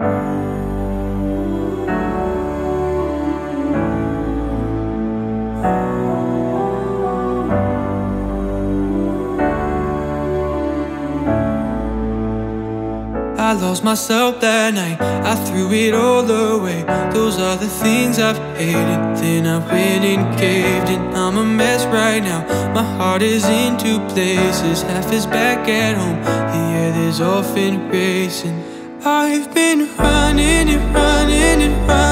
I lost myself that night. I threw it all away. Those are the things I've hated Then I went and caved in. I'm a mess right now. My heart is in two places. Half is back at home. The other's off and racing I've been running and running and running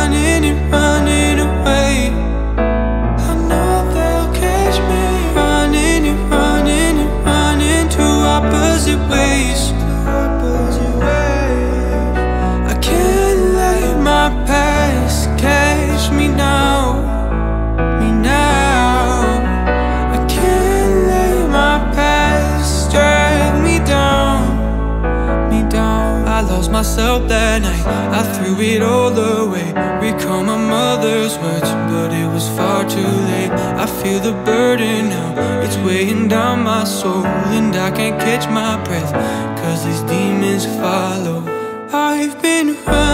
myself that night. I threw it all away. Recall my mother's words But it was far too late. I feel the burden now. It's weighing down my soul And I can't catch my breath Cause these demons follow. I've been running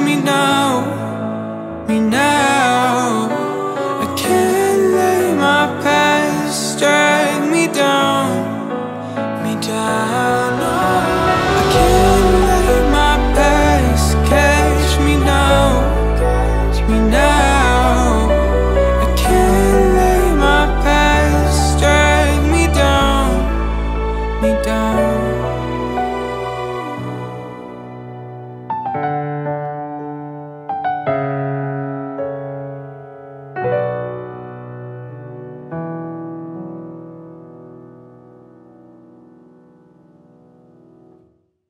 me now.